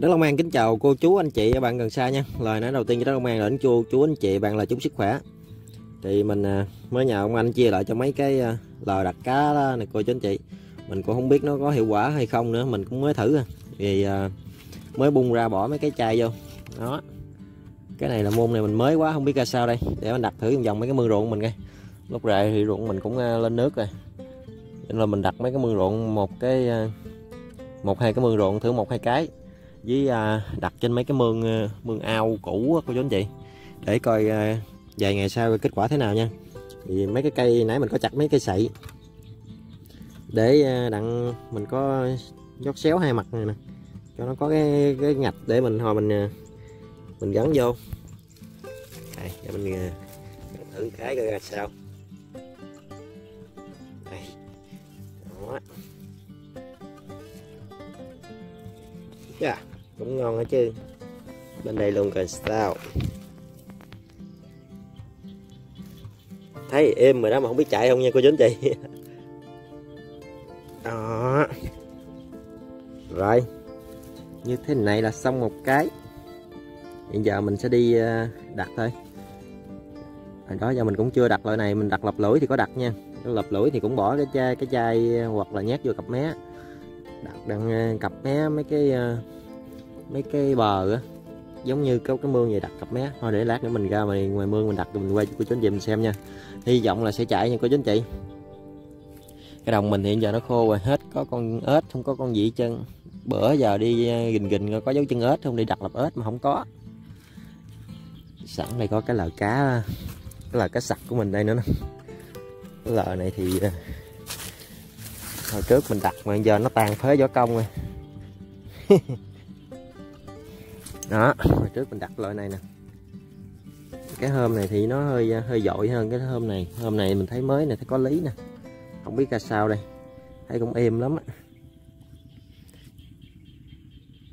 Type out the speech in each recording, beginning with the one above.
Đất Long An kính chào cô chú anh chị và bạn gần xa nha. Lời nói đầu tiên cho Đất Long An là đến chú, chú anh chị bạn là chúc sức khỏe. Thì mình à, mới nhờ ông anh chia lại cho mấy cái à, lời đặt cá đó này cô chú anh chị. Mình cũng không biết nó có hiệu quả hay không nữa Mình cũng mới thử à. Vì mới bung ra bỏ mấy cái chai vô. Đó. Cái này là môn này mình mới quá không biết ra sao đây. Để mình đặt thử vòng mấy cái mương ruộng mình coi. Lúc rệ thì ruộng mình cũng lên nước rồi. Nên là mình đặt mấy cái mương ruộng một cái một hai cái mương ruộng thử một hai cái với à, đặt trên mấy cái mương ờ, mương ao cũ cô chú anh chị. Để coi à, vài ngày sau kết quả thế nào nha. Thì mấy cái cây nãy mình có chặt mấy cây sậy. Để à, đặng mình có dốc xéo hai mặt này nè. Cho nó có cái cái ngạch để mình hồi mình à, mình gắn vô. Đây để mình à, thử cái coi là sao. Đây. Đó. Yeah cũng ngon hết chứ. Bên đây luôn coi sao? Thấy êm rồi đó mà không biết chạy không nha, cô chú anh chị. Đó. Rồi. Như thế này là xong một cái. Hiện giờ mình sẽ đi ờ, đặt thôi. Hồi đó giờ mình cũng chưa đặt loại này, mình đặt lập lưỡi thì có đặt nha. Lập lưỡi thì cũng bỏ cái chai cái chai ờ, hoặc là nhét vô cặp mé. Đặt đằng ờ, cặp mé mấy cái mấy cái bờ á giống như có cái mương vậy đặt cặp mé. Thôi để lát nữa mình ra ngoài, ngoài mương mình đặt mình quay cho cô chú anh chị mình xem nha. Hy vọng là sẽ chạy nha cô chú anh chị. Cái đồng mình hiện giờ nó khô rồi hết có con ếch không có con gì chân. Bữa giờ đi à, gình gình có dấu chân ếch không đi đặt lập ếch mà không có. Sẵn đây có cái lờ cá cái lờ cá sặc của mình đây nữa nè. Cái lờ này thì à, hồi trước mình đặt mà giờ nó tàn phế vỏ công rồi. đó, hồi trước mình đặt loại này nè. Cái hôm này thì nó hơi hơi dội hơn cái hôm này. Hôm này mình thấy mới này thấy có lý nè. Không biết ra sao đây. Thấy cũng êm lắm á.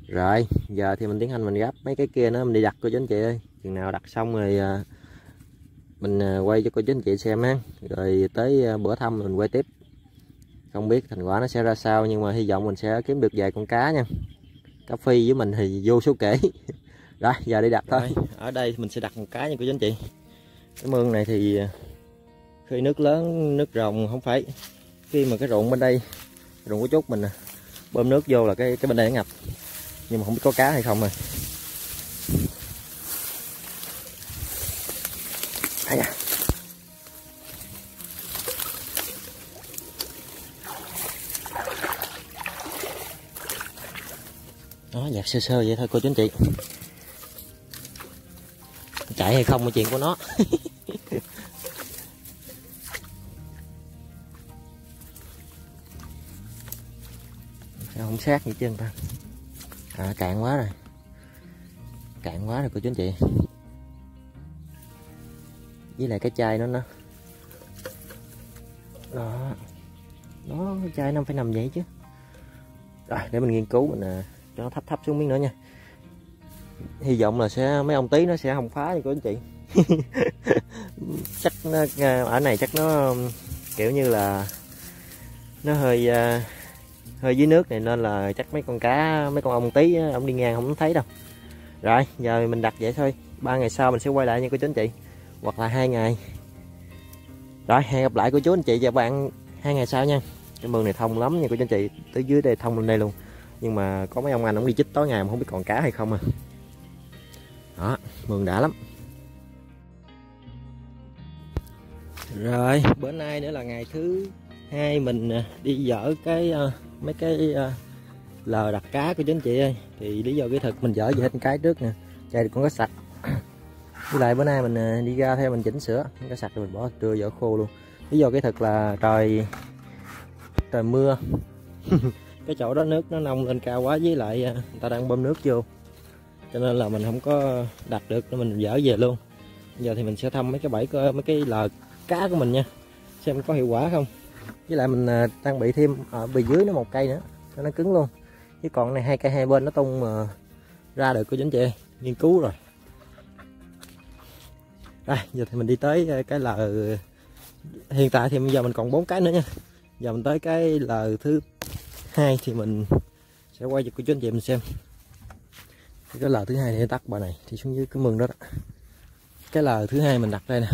Rồi, giờ thì mình tiến hành mình gấp. Mấy cái kia nữa mình đi đặt cô chú anh chị ơi. Chừng nào đặt xong rồi à, mình à, quay cho cô chú anh chị xem ha. Rồi tới à, bữa thăm mình quay tiếp. Không biết thành quả nó sẽ ra sao, nhưng mà hy vọng mình sẽ kiếm được vài con cá nha cá phi với mình thì vô số kể. Rồi giờ đi đặt thôi. Ở đây mình sẽ đặt một cái nha cô chú anh chị. Cái mương này thì à, khi nước lớn nước rồng không phải. Khi mà cái ruộng bên đây ruộng của chốt mình bơm nước vô là cái cái bên đây nó ngập. Nhưng mà không biết có cá hay không rồi. À. đó sơ sơ vậy thôi cô chú anh chị chạy hay không là chuyện của nó. Sao không sát vậy chứ ta? À cạn quá rồi. Cạn quá rồi cô chú anh chị với lại cái chai nó nó. Đó. Nó cái chai nó phải nằm vậy chứ. Rồi để mình nghiên cứu mình à, cho nó thấp thấp xuống miếng nữa nha. Hy vọng là sẽ mấy ông tí nó sẽ không phá gì của anh chị. Chắc nó, à, ở này chắc nó um, kiểu như là nó hơi à, hơi dưới nước này nên là chắc mấy con cá mấy con ông tí ông đi ngang không thấy đâu. Rồi giờ mình đặt vậy thôi. Ba ngày sau mình sẽ quay lại nha cô chú anh chị. Hoặc là hai ngày. Rồi hẹn gặp lại cô chú anh chị và bạn hai ngày sau nha. Cái mương này thông lắm nha cô chú anh chị. Tới dưới đây thông lên đây luôn nhưng mà có mấy ông anh ông đi chích tối ngày mà không biết còn cá hay không à. Đó mường đã lắm. Rồi, bữa nay nữa là ngày thứ hai mình à, đi dỡ cái à, mấy cái à, lờ đặt cá của chính chị ơi. Thì lý do kỹ thuật mình dỡ về hết cái trước nè. Chai con có sạch. Với lại bữa nay mình đi ra theo mình chỉnh sửa. Cái sạch rồi mình bỏ trưa dỡ khô luôn. Lý do kỹ thuật là trời trời mưa. cái chỗ đó nước nó nông lên cao quá, với lại à, người ta đang bơm nước vô. Cho nên là mình không có đặt được nên mình dỡ về luôn. Giờ thì mình sẽ thăm mấy cái bẫy ờ, mấy cái lờ cá của mình nha, xem có hiệu quả không. Với lại mình à, trang bị thêm ở bề dưới nó một cây nữa, cho nó cứng luôn. Chứ còn này hai cây hai bên nó tung mà ra được cô chính anh chị nghiên cứu rồi. Đây, giờ thì mình đi tới ờ, cái lờ, hiện tại thì bây giờ mình còn bốn cái nữa nha. Giờ mình tới cái lờ thứ hai thì mình sẽ quay cho cô chú anh chị mình xem. Cái lờ thứ hai để tắt bà này thì xuống dưới cái mương đó, đó. Cái lờ thứ hai mình đặt đây nè.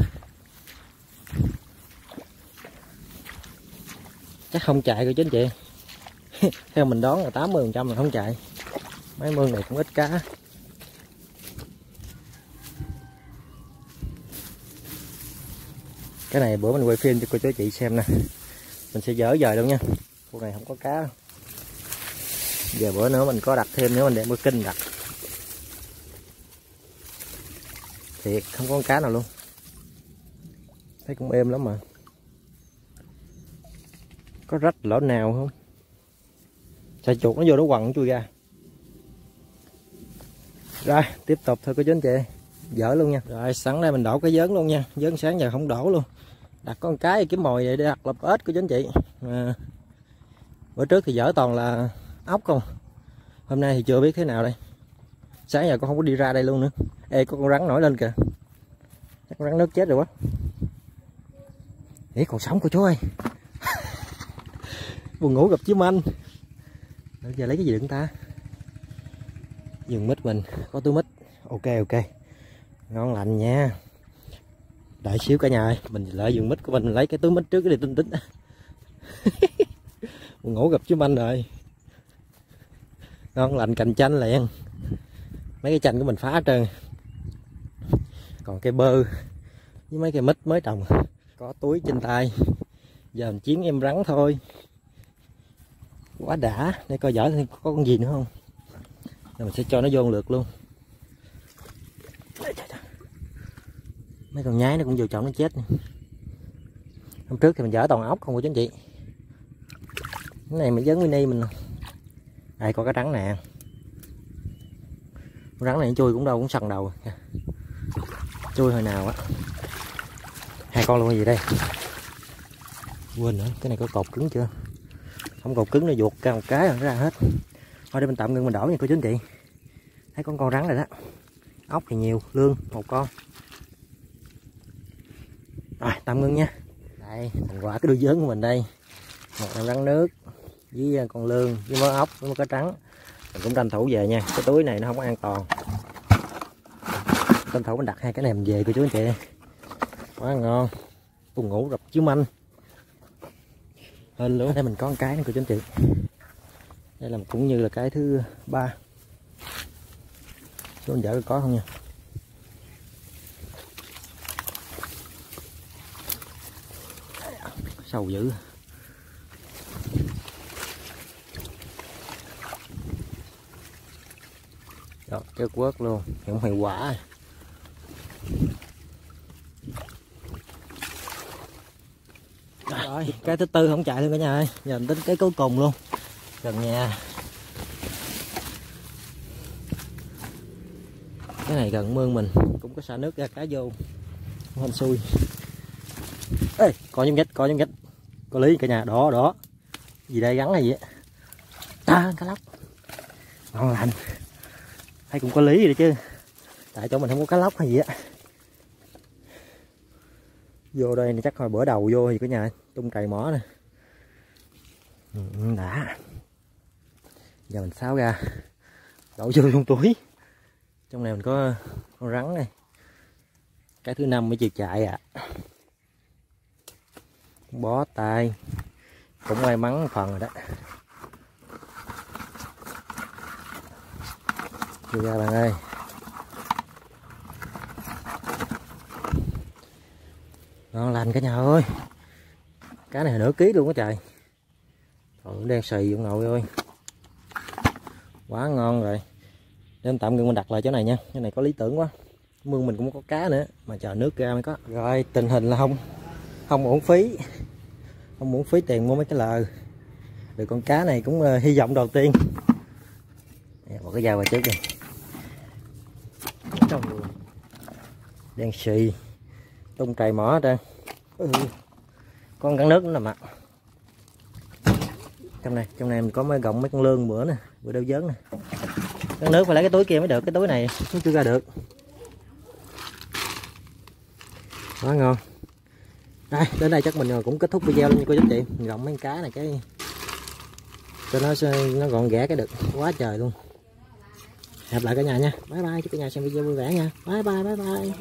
Chắc không chạy cô chú anh chị. Theo mình đoán là 80 phần trăm là không chạy. Mấy mương này cũng ít cá. Cái này bữa mình quay phim cho cô chú chị xem nè. Mình sẽ dở dời luôn nha. Khu này không có cá giờ bữa nữa mình có đặt thêm nữa mình đem cái kinh đặt. Thiệt không có con cá nào luôn. Thấy cũng êm lắm mà. Có rách lỗ nào không? Xài chuột nó vô nó quằn chui ra? Rồi tiếp tục thôi cô chú anh chị. Dở luôn nha. Rồi sẵn đây mình đổ cái dớn luôn nha. Dớn sáng giờ không đổ luôn. Đặt con cái kiếm mồi để đặt lập ếch của chú anh chị. À, bữa trước thì dở toàn là ốc không? Hôm nay thì chưa biết thế nào đây. Sáng giờ con không có đi ra đây luôn nữa. Ê có con rắn nổi lên kìa. Con rắn nước chết rồi quá. Ý còn sống của chú ơi. Buồn ngủ gặp chim anh. Bây giờ lấy cái gì đựng ta? Dừng mít mình. Có túi mít. Ok ok. Ngon lành nha. Đợi xíu cả nhà ơi. Mình lợi dừng mít của mình, mình lấy cái túi mít trước cái đi tinh tính. Buồn ngủ gặp chim anh rồi ngon lành cành chanh liền. Mấy cái chanh của mình phá hết trơn. Còn cây bơ với mấy cây mít mới trồng. Có túi trên tay. Giờ mình chiến em rắn thôi. Quá đã. Để coi dở có con gì nữa không? Rồi mình sẽ cho nó vô lượt luôn. Mấy con nhái nó cũng vô trọng nó chết hôm trước thì mình dở toàn ốc không của chú chị. Cái này mình dấn mini mình đây có cái rắn nè rắn này chui cũng đâu cũng sần đầu. Chui hồi nào á. Hai con luôn cái gì đây? Quên nữa, cái này có cột cứng chưa? Không cột cứng nó ruột ra một cái rồi nó ra hết. Thôi để mình tạm ngưng mình đổ nha, cô chú anh chị. Thấy con con rắn này đó. Ốc thì nhiều, lương một con. Rồi, tạm ngưng nha. Đây, thành quả cái đuôi dớn của mình đây. Một con rắn nước với à, con lương với mớ ốc với mớ cá trắng. Mình cũng tranh thủ về nha cái túi này nó không an toàn. Tranh thủ mình đặt hai cái này mình về cô chú anh chị. Quá ngon. Buồn ngủ gặp chiếu manh. Hên luôn. Đây mình có một cái này cô chú anh chị. Đây là cũng như là cái thứ ba. Số anh vợ có không nha? Sầu dữ đó cái quớt luôn không hiệu quả rồi, cái thứ tư không chạy luôn cả nhà ơi. Giờ mình tính cái cuối cùng luôn. Gần nhà. Cái này gần mương mình, cũng có xả nước ra cá vô. Hên xui. Ê, có những nhách, có những nhách. Có lý cả nhà, đó đó. Gì đây, gắn hay gì á? Ta, cá lóc. Ngon lành hay cũng có lý gì đấy chứ. Tại chỗ mình không có cá lóc hay gì á. Vô đây chắc hồi bữa đầu vô thì cả nhà tung cày mỏ nè. Ừ, ừ, đã. Giờ mình xáo ra. Đổ vô trong túi. Trong này mình có con rắn này. Cái thứ năm mới chịu chạy à bó tay. Cũng may mắn phần rồi đó. Chưa ra bạn ơi. Ngon lành cả nhà ơi. Cá này nửa ký luôn á trời. Trời đen xì dụng nội ơi. Quá ngon rồi. Em tạm ngưng mình đặt lại chỗ này nha. Cái này có lý tưởng quá. Mương mình cũng có cá nữa mà chờ nước ra mới có. Rồi tình hình là không không uổng phí. Không uổng phí tiền mua mấy cái lờ. Được con cá này cũng uh, hy vọng đầu tiên. Một cái dao vào trước đi đen xì, tung trầy mỏ ra. Ừ. con cắn nước nữa nè ạ. Trong này trong này mình có mấy gọng mấy con lương bữa nè, bữa đâu dớn nè. Cắn nước phải lấy cái túi kia mới được, cái túi này nó chưa ra được. Quá ngon. Đây, đến đây chắc mình cũng kết thúc video luôn nha cô chú chị. Mình gọng mấy cá này cái cho nó nó gọn ghẽ cái được. Quá trời luôn hẹn lại cả nhà nha. Bye bye, chúc cả nhà xem video vui vẻ nha. Bye bye bye bye.